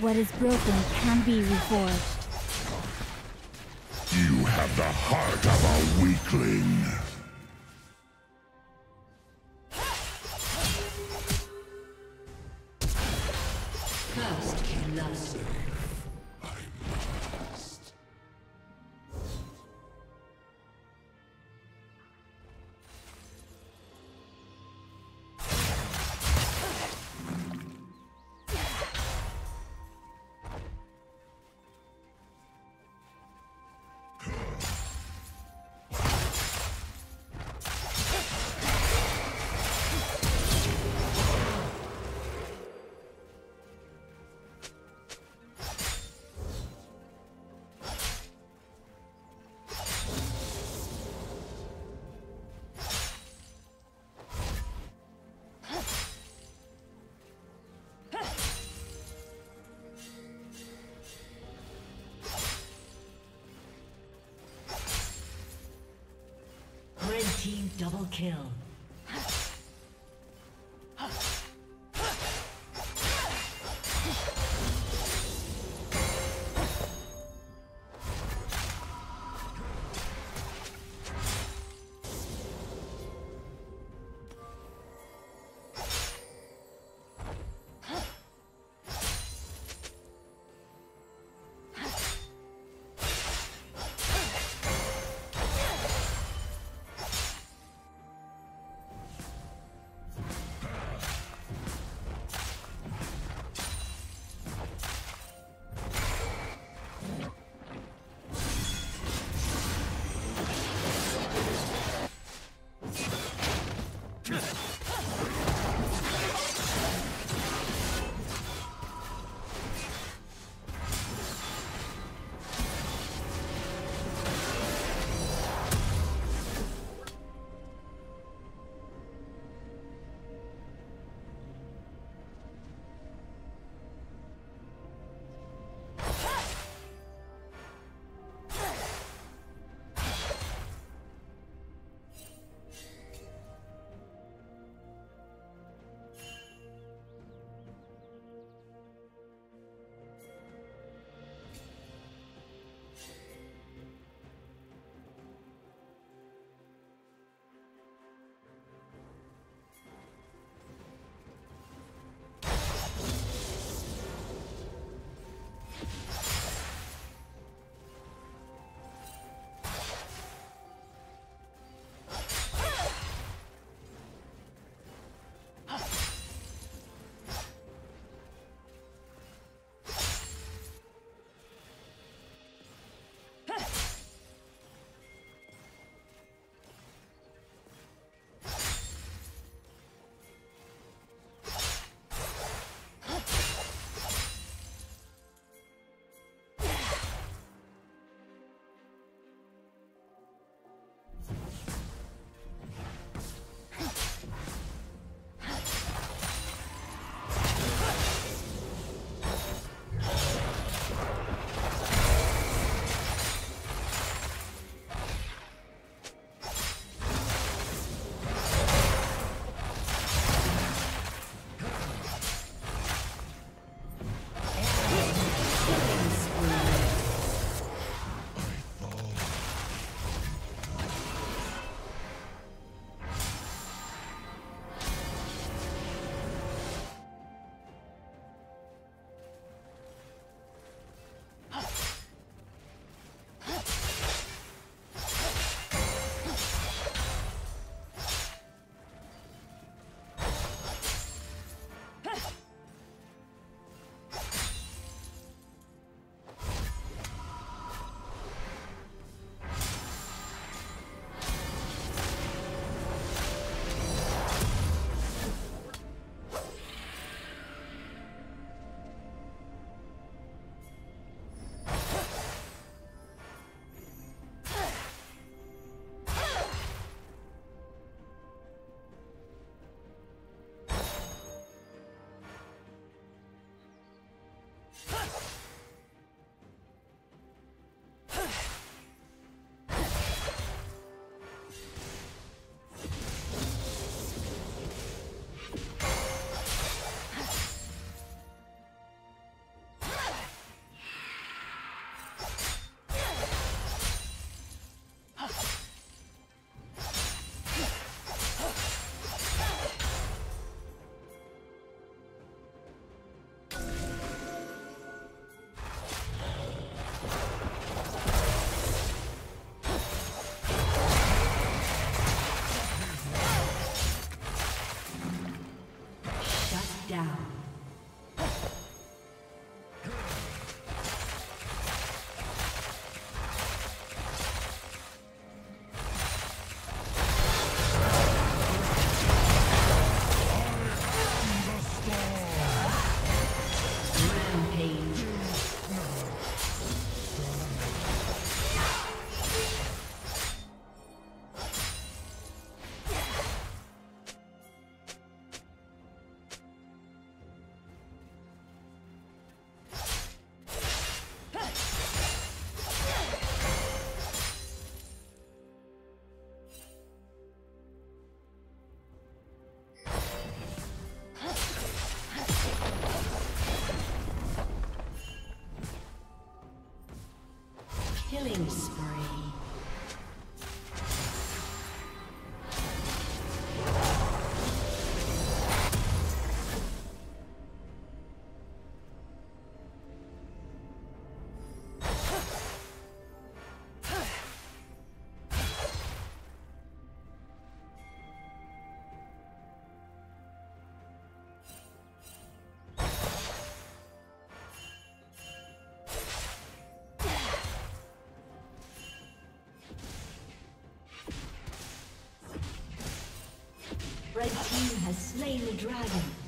What is broken can be reforged. You have the heart of a weakling. Team double kill. Slain the dragon.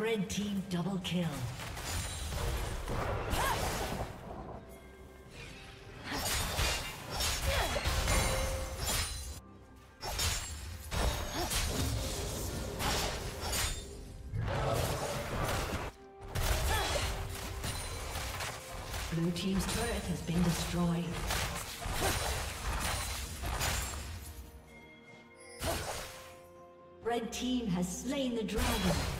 Red team double kill. Blue team's turret has been destroyed. Red team has slain the dragon.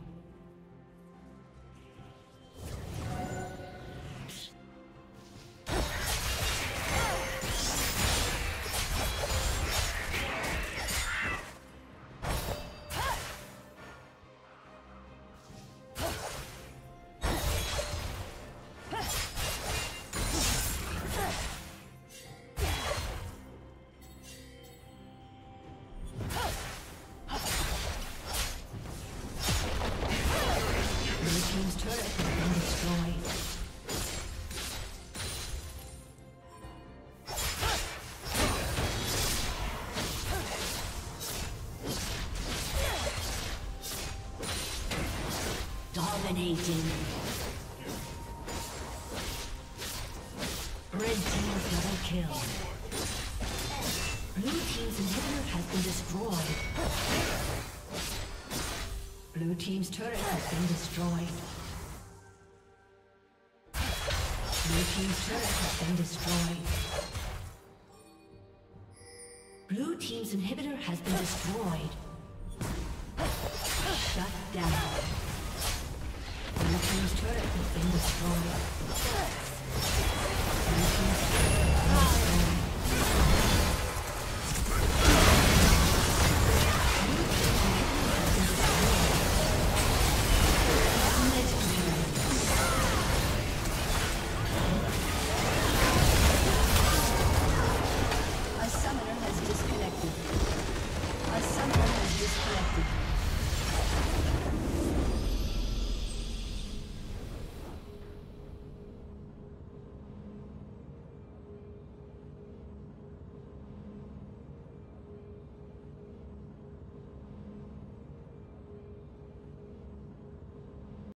Dominating. Red team double kill. Blue team's inhibitor has been destroyed. Blue team's turret has been destroyed. Blue team's turret has been destroyed.